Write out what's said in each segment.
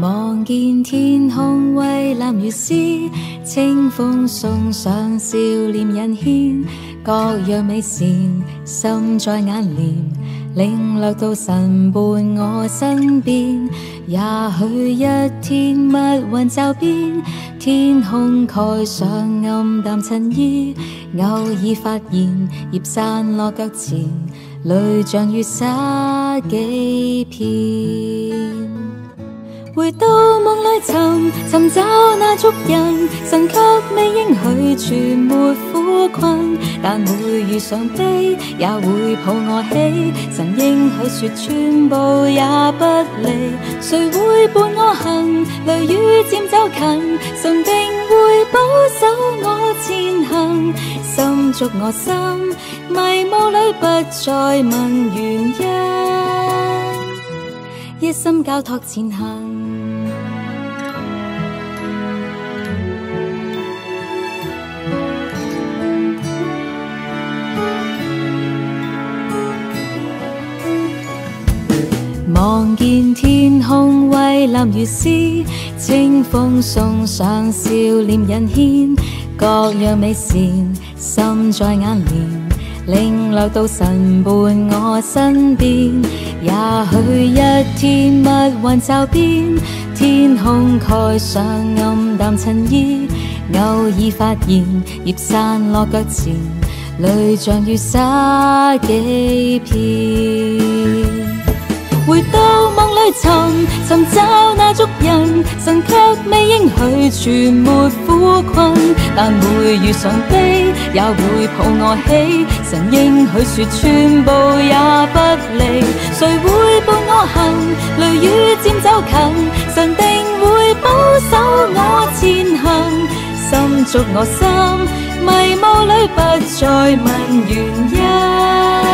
望見天空蔚藍如詩，清風送上笑臉引牵，各樣美善心在眼簾，領略到神伴我身邊。也許一天密雲驟變，天空蓋上暗淡襯衣，偶爾發現葉散落腳前，淚像雨灑幾片。回到夢裏尋尋找那足印，神卻未應許全没苦困，但每遇上悲也會抱我起。神應許說全部也不離，誰會伴我行？雷雨漸走近，神定會保守我前行。心觸我心，迷雾里不再問原因，一心交託前行。望見天空蔚藍如詩，清風送上笑臉引牵，各樣美善心在眼簾，领略到神伴我身边。也许一天密云骤变，天空盖上暗淡衬衣，偶尔发现叶散落脚前，淚像雨洒几片。回到夢裏尋尋找那足印，神卻未應許全沒苦困，但每遇上悲也會抱我起。神應許說全部也不離，誰會伴我行？雷雨漸走近，神定會保守我前行。心觸我心，迷霧裏不再問原因。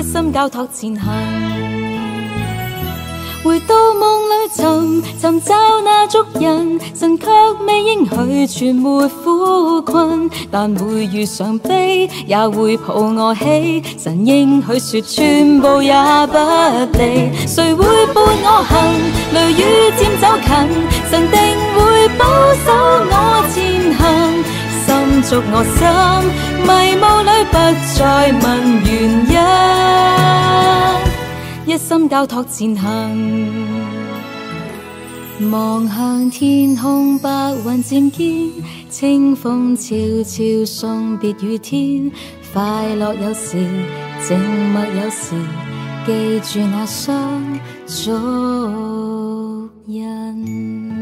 一心交託前行，回到夢裏尋尋找那足印，神卻未應許全沒苦困，但每遇上悲也會抱我起。神應許說全部也不離，誰會伴我行？雷雨漸走近，神定會保守我前行。心觸我心，迷霧裏不再問原因，一心交托前行。望向天空，白云渐见，清风悄悄送别雨天。快乐有时，静默有时，记住那双足印。